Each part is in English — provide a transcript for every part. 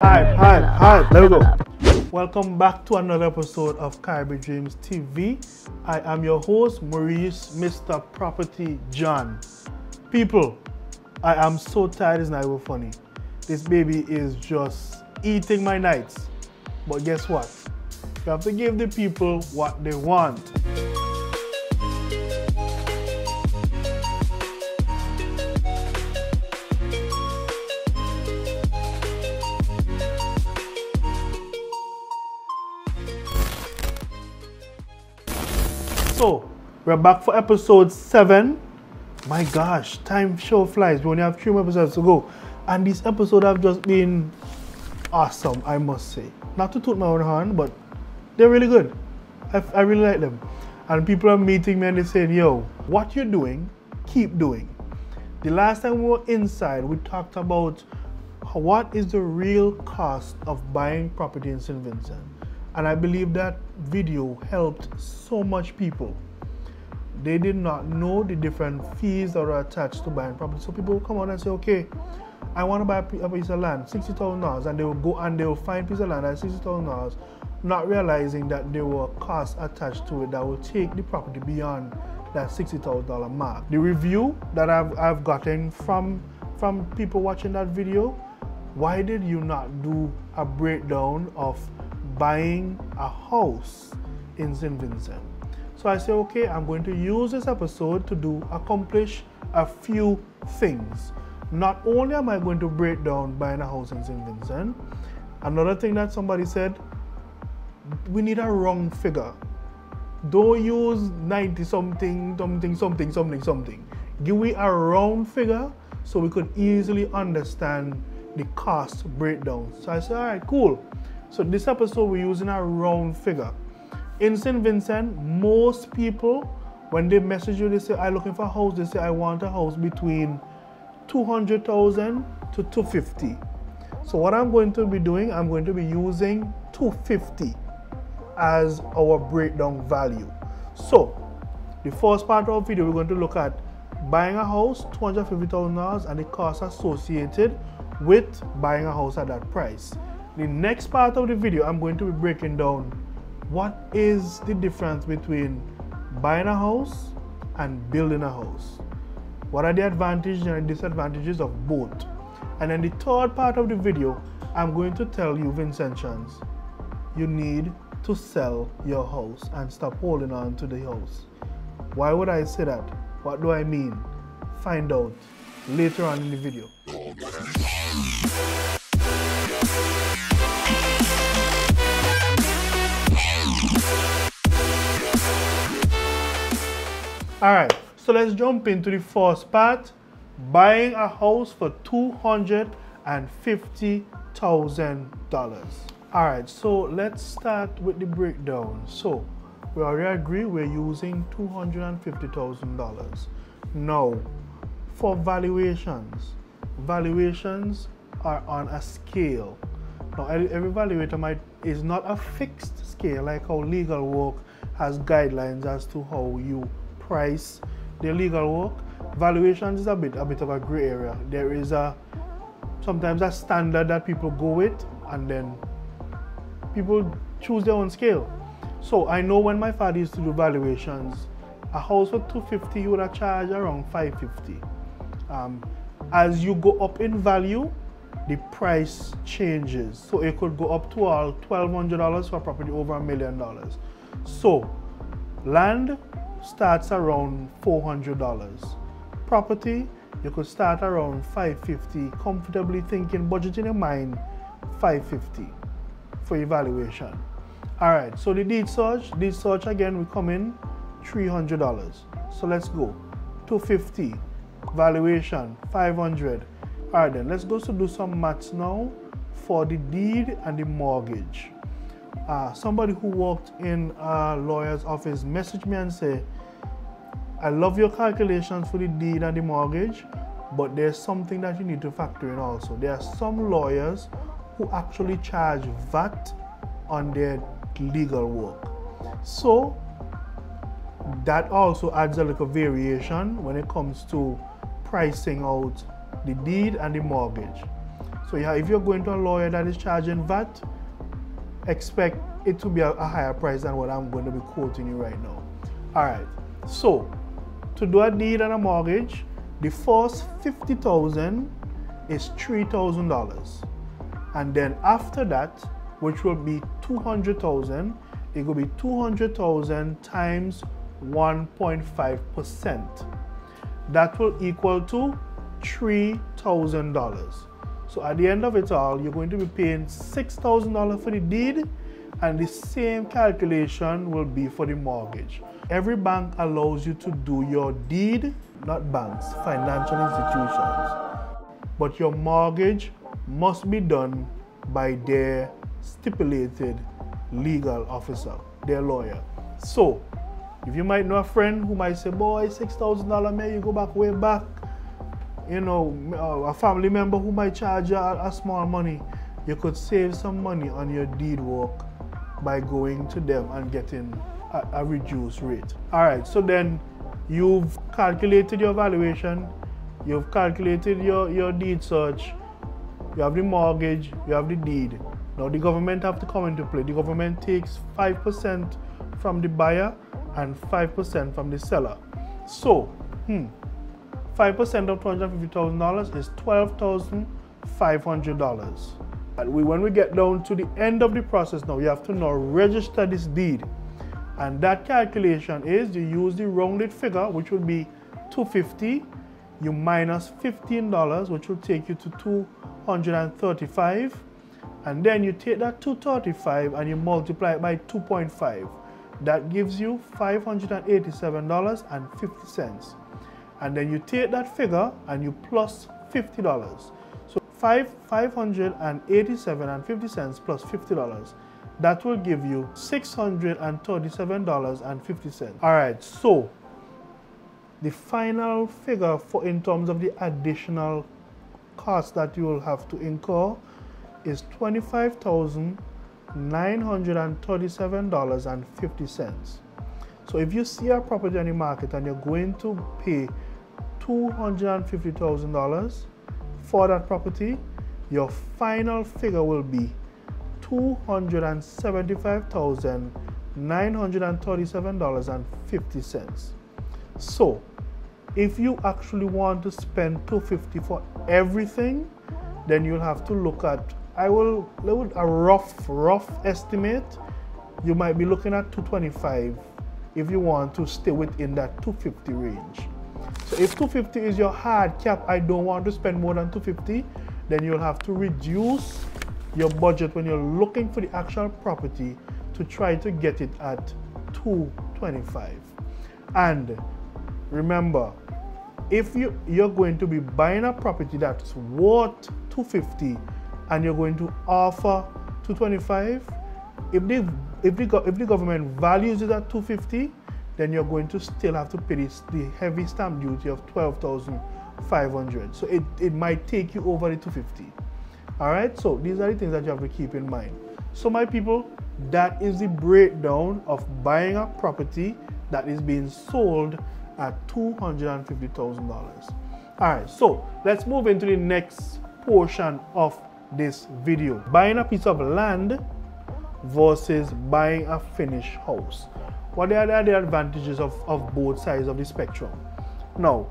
Hi, hi, hi. There we go. Welcome back to another episode of Caribidreams TV. I am your host, Maurice, Mr. Property John. People, I am so tired, it's not even funny. This baby is just eating my nights. But guess what? You have to give the people what they want. So, we're back for episode 7. My gosh, time sure flies. We only have three more episodes to go. And this episode have just been awesome, I must say. Not to toot my own horn, but they're really good. I, I really like them. And people are meeting me and they're saying, yo, what you're doing, keep doing. The last time we were inside, we talked about what is the real cost of buying property in St. Vincent. And I believe that video helped so much people. They did not know the different fees that are attached to buying property. So people come on and say, okay, I want to buy a piece of land, $60,000, and they will go and they will find a piece of land at $60,000, not realizing that there were costs attached to it that will take the property beyond that $60,000 mark. The review that I've, I've gotten from, from people watching that video, why did you not do a breakdown of buying a house in St. Vincent. So I say, okay, I'm going to use this episode to do accomplish a few things. Not only am I going to break down buying a house in St. Vincent, another thing that somebody said, we need a wrong figure. Don't use 90 something, something, something, something, something. Give me a round figure so we could easily understand the cost breakdown. So I said, all right, cool. So this episode we're using a round figure. In St. Vincent, most people, when they message you, they say, I'm looking for a house, they say, I want a house between 200,000 to 250. So what I'm going to be doing, I'm going to be using 250 as our breakdown value. So the first part of the video, we're going to look at buying a house, $250,000 and the costs associated with buying a house at that price. The next part of the video, I'm going to be breaking down what is the difference between buying a house and building a house. What are the advantages and disadvantages of both? And then the third part of the video, I'm going to tell you, Vincentians, you need to sell your house and stop holding on to the house. Why would I say that? What do I mean? Find out later on in the video. All right, so let's jump into the first part buying a house for $250,000. All right, so let's start with the breakdown. So we already agree we're using $250,000. Now, for valuations, valuations are on a scale. Now, every valuator might is not a fixed scale like how legal work has guidelines as to how you price the legal work. Valuations is a bit a bit of a gray area. There is a sometimes a standard that people go with and then people choose their own scale. So I know when my father used to do valuations, a house for 250 he would have charged around 550. Um, as you go up in value, the price changes. So it could go up to all $1,200 for a property over a million dollars. So land starts around $400. Property, you could start around 550 comfortably thinking, budget in your mind, 550 for evaluation. All right, so the deed search, deed search again, we come in $300. So let's go. 250 valuation 500 all right then let's go to do some maths now for the deed and the mortgage uh, somebody who worked in a lawyer's office messaged me and say, I love your calculations for the deed and the mortgage, but there's something that you need to factor in also. There are some lawyers who actually charge VAT on their legal work. So that also adds a little variation when it comes to pricing out the deed and the mortgage. So yeah, if you're going to a lawyer that is charging VAT, expect it to be a, higher price than what I'm going to be quoting you right now. All right. So to do a deed and a mortgage, the first 50,000 is $3,000. And then after that, which will be 200,000, it will be 200,000 times 1.5%. That will equal to $3,000. So at the end of it all, you're going to be paying $6,000 for the deed and the same calculation will be for the mortgage. Every bank allows you to do your deed, not banks, financial institutions. But your mortgage must be done by their stipulated legal officer, their lawyer. So, if you might know a friend who might say, boy, $6,000, man, you go back way back. You know, a family member who might charge you a, a small money, you could save some money on your deed work by going to them and getting a, a reduced rate. All right, so then you've calculated your valuation, you've calculated your, your deed search, you have the mortgage, you have the deed. Now the government have to come into play. The government takes 5% from the buyer and 5% from the seller. So, hmm, 5% of $250,000 is $12,500. And we, when we get down to the end of the process now, you have to now register this deed. And that calculation is you use the rounded figure, which would be 250, you minus $15, which will take you to 235, and then you take that 235 and you multiply it by 2.5. That gives you $587.50. And then you take that figure and you plus $50. So five, 587 and 50 cents plus $50 that will give you $637.50. All right, so the final figure for in terms of the additional cost that you will have to incur is $25,937.50. So if you see a property on the market and you're going to pay $250,000 for that property, your final figure will be $275,937.50. So, if you actually want to spend 250 for everything, then you'll have to look at I will a rough rough estimate. You might be looking at 225 if you want to stay within that 250 range. So if 250 is your hard cap, I don't want to spend more than 250, then you'll have to reduce your budget when you're looking for the actual property to try to get it at 225. And remember, if you, you're going to be buying a property that's worth 250 and you're going to offer 225, if the, if the, if the government values it at 250, then you're going to still have to pay this, the heavy stamp duty of 12,500. So it, it might take you over the 250. All right, so these are the things that you have to keep in mind. So, my people, that is the breakdown of buying a property that is being sold at $250,000. All right, so let's move into the next portion of this video. Buying a piece of land versus buying a finished house. What are the advantages of, of both sides of the spectrum? Now,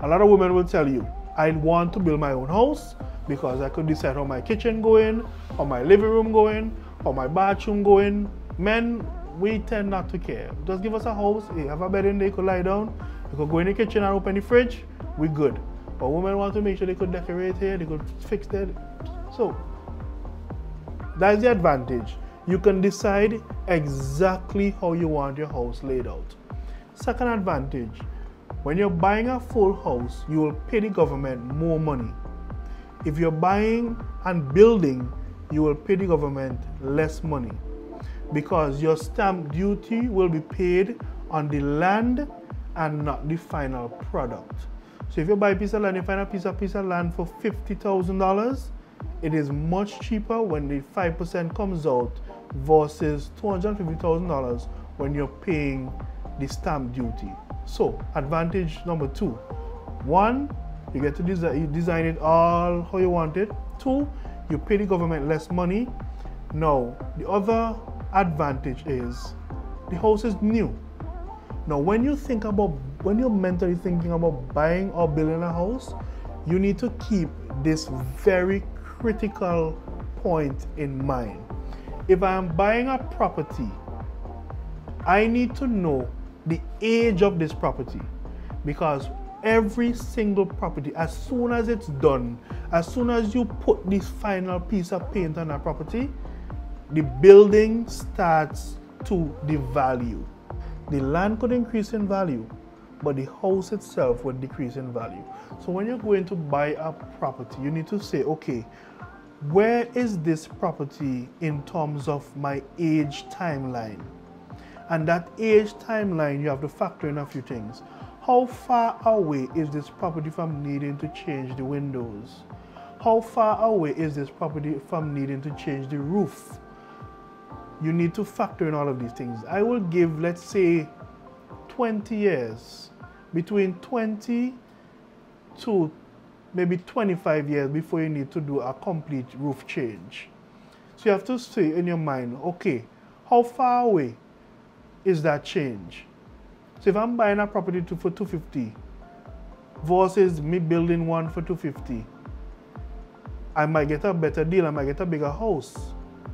a lot of women will tell you, I want to build my own house because I could decide how my kitchen going, or my living room going, or my bathroom going. Men, we tend not to care. Just give us a house, hey, have a bed in there, you could lie down, you could go in the kitchen and open the fridge, we good. But women want to make sure they could decorate here, they could fix that. So that's the advantage. You can decide exactly how you want your house laid out. Second advantage, when you're buying a full house, you will pay the government more money. If you're buying and building, you will pay the government less money because your stamp duty will be paid on the land and not the final product. So if you buy a piece of land, you find a piece of piece of land for fifty thousand dollars, it is much cheaper when the five percent comes out versus two hundred fifty thousand dollars when you're paying the stamp duty. So advantage number two, one, You get to design, you design it all how you want it. Two, you pay the government less money. Now, the other advantage is the house is new. Now, when you think about, when you're mentally thinking about buying or building a house, you need to keep this very critical point in mind. If I am buying a property, I need to know the age of this property because every single property, as soon as it's done, as soon as you put this final piece of paint on a property, the building starts to devalue. The land could increase in value, but the house itself would decrease in value. So when you're going to buy a property, you need to say, okay, where is this property in terms of my age timeline? And that age timeline, you have to factor in a few things. How far away is this property from needing to change the windows? How far away is this property from needing to change the roof? You need to factor in all of these things. I will give, let's say, 20 years, between 20 to maybe 25 years before you need to do a complete roof change. So you have to say in your mind, okay, how far away is that change? So if I'm buying a property to, for 250 versus me building one for 250, I might get a better deal. I might get a bigger house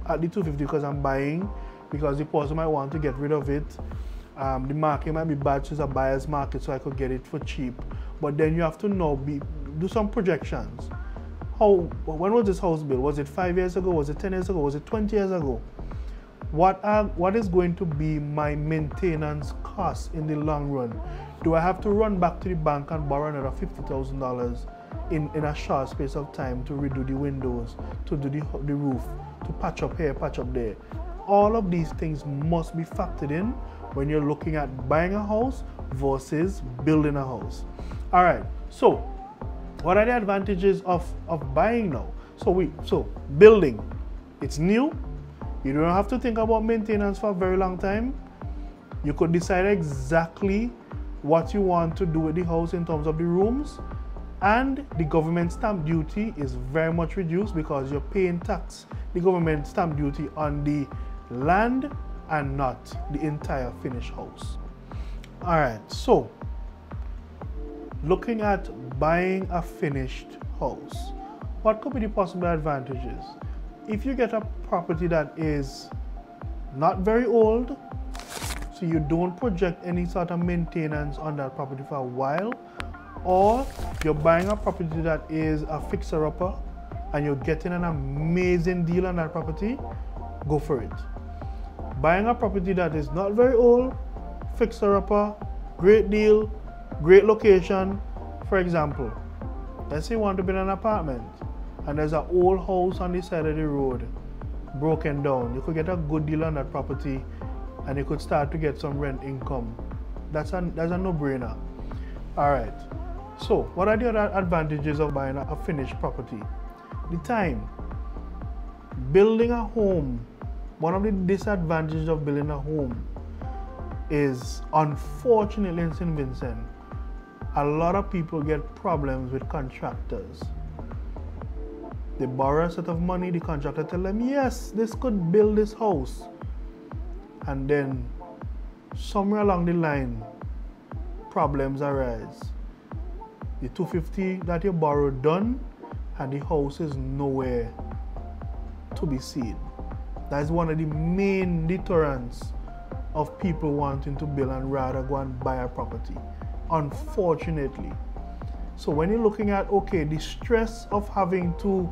at the 250 because I'm buying because the person might want to get rid of it. Um, the market might be bad, so it's a buyer's market, so I could get it for cheap. But then you have to know, be, do some projections. How, when was this house built? Was it five years ago? Was it 10 years ago? Was it 20 years ago? What, are, what is going to be my maintenance cost in the long run? Do I have to run back to the bank and borrow another $50,000 in, in a short space of time to redo the windows, to do the, the roof, to patch up here, patch up there? All of these things must be factored in when you're looking at buying a house versus building a house. All right, so what are the advantages of, of buying now? So we so building, it's new, you don't have to think about maintenance for a very long time. You could decide exactly what you want to do with the house in terms of the rooms. And the government stamp duty is very much reduced because you're paying tax, the government stamp duty on the land and not the entire finished house. All right, so looking at buying a finished house, what could be the possible advantages? If you get a property that is not very old, so you don't project any sort of maintenance on that property for a while, or you're buying a property that is a fixer-upper and you're getting an amazing deal on that property, go for it. Buying a property that is not very old, fixer-upper, great deal, great location. For example, let's say you want to build an apartment and there's an old house on the side of the road broken down, you could get a good deal on that property and you could start to get some rent income. That's a, that's a no-brainer. All right. So what are the other advantages of buying a finished property? The time. Building a home. One of the disadvantages of building a home is unfortunately in St. Vincent, a lot of people get problems with contractors they borrow a set of money, the contractor tell them, yes, this could build this house. And then somewhere along the line, problems arise. The 250 that you borrowed done and the house is nowhere to be seen. That is one of the main deterrents of people wanting to build and rather go and buy a property. Unfortunately. So when you're looking at okay, the stress of having to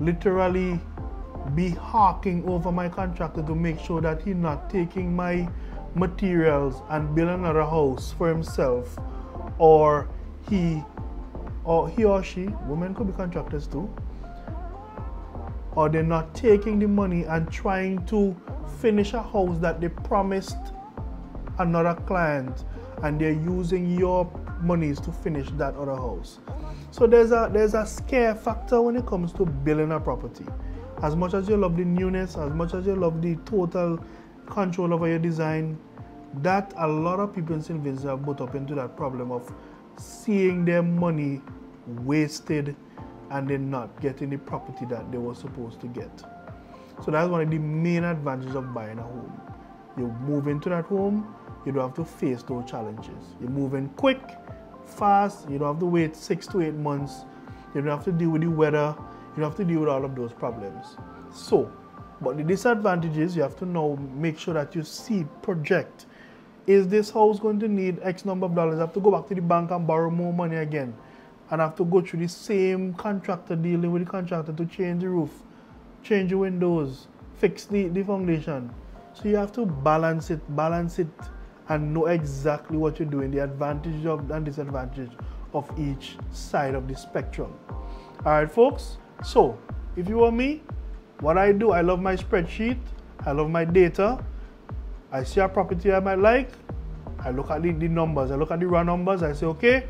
literally be hawking over my contractor to make sure that he's not taking my materials and build another house for himself or he or he or she women could be contractors too or they're not taking the money and trying to finish a house that they promised another client and they're using your monies to finish that other house so there's a there's a scare factor when it comes to building a property. As much as you love the newness, as much as you love the total control over your design, that a lot of people in St. Vincent have put up into that problem of seeing their money wasted and they're not getting the property that they were supposed to get. So that's one of the main advantages of buying a home. You move into that home, you don't have to face those challenges. You move in quick, fast, you don't have to wait six to eight months, you don't have to deal with the weather, you don't have to deal with all of those problems. So, but the disadvantage is you have to now make sure that you see, project. Is this house going to need X number of dollars? I have to go back to the bank and borrow more money again. And I have to go through the same contractor dealing with the contractor to change the roof, change the windows, fix the, the foundation. So you have to balance it, balance it, and know exactly what you're doing, the advantages of and disadvantages of each side of the spectrum. All right, folks. So if you are me, what I do, I love my spreadsheet, I love my data. I see a property I might like, I look at the, the numbers, I look at the raw numbers, I say, okay,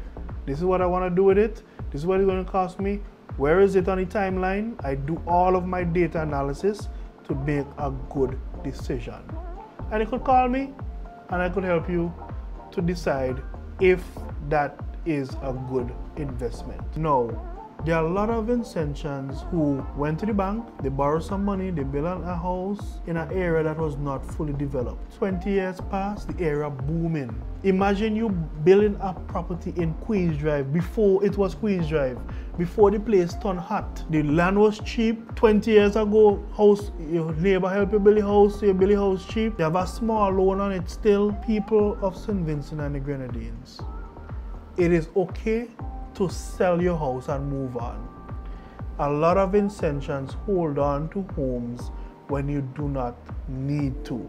this is what I want to do with it, this is what it's going to cost me, where is it on the timeline? I do all of my data analysis to make a good decision. And you could call me and I could help you to decide if that is a good investment. No, there are a lot of Vincentians who went to the bank, they borrowed some money, they built a house in an area that was not fully developed. 20 years passed, the area booming. Imagine you building a property in Queens Drive before it was Queens Drive, before the place turned hot. The land was cheap. 20 years ago, house your neighbor help you build a house, you build a house cheap. You have a small loan on it still. People of St. Vincent and the Grenadines. It is okay to sell your house and move on. A lot of Vincentians hold on to homes when you do not need to.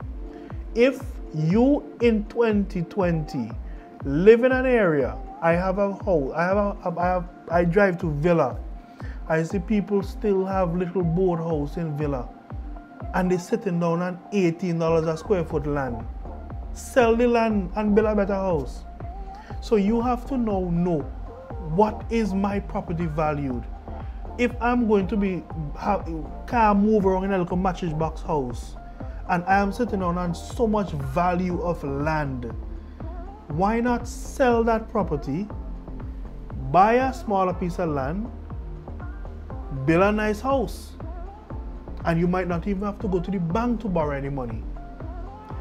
If you in 2020 live in an area, I have a house, I have a, I have, I drive to Villa. I see people still have little boat house in Villa, and they're sitting down on $18 a square foot land. Sell the land and build a better house. So you have to now know what is my property valued? If I'm going to be can move around in a little mattress box house and I am sitting on, on so much value of land, why not sell that property, buy a smaller piece of land, build a nice house, and you might not even have to go to the bank to borrow any money.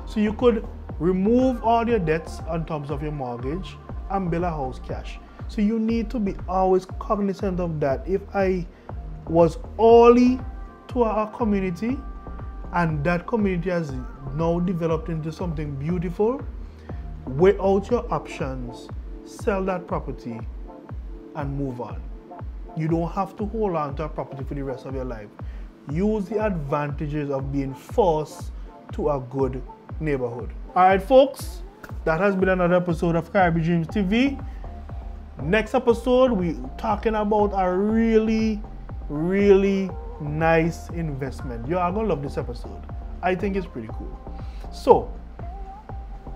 So you could remove all your debts on terms of your mortgage and build a house cash. So you need to be always cognizant of that. If I was only to our community and that community has now developed into something beautiful, weigh out your options, sell that property, and move on. You don't have to hold on to a property for the rest of your life. Use the advantages of being forced to a good neighborhood. All right, folks, that has been another episode of Caribidreams TV. Next episode, we talking about a really, really nice investment. You are gonna love this episode. I think it's pretty cool. So,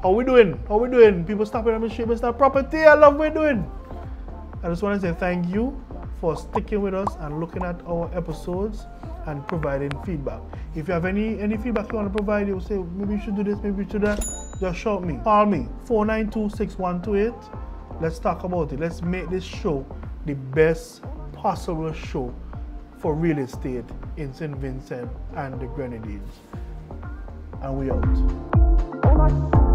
how we doing? How we doing? People stopping on the street, Mr. Property. I love we're doing. I just want to say thank you for sticking with us and looking at our episodes and providing feedback. If you have any any feedback you want to provide, you say maybe you should do this, maybe you should do that. Just shout me. Call me 492 6128. Let's talk about it. Let's make this show the best possible show for real estate in St. Vincent and the Grenadines. And we out.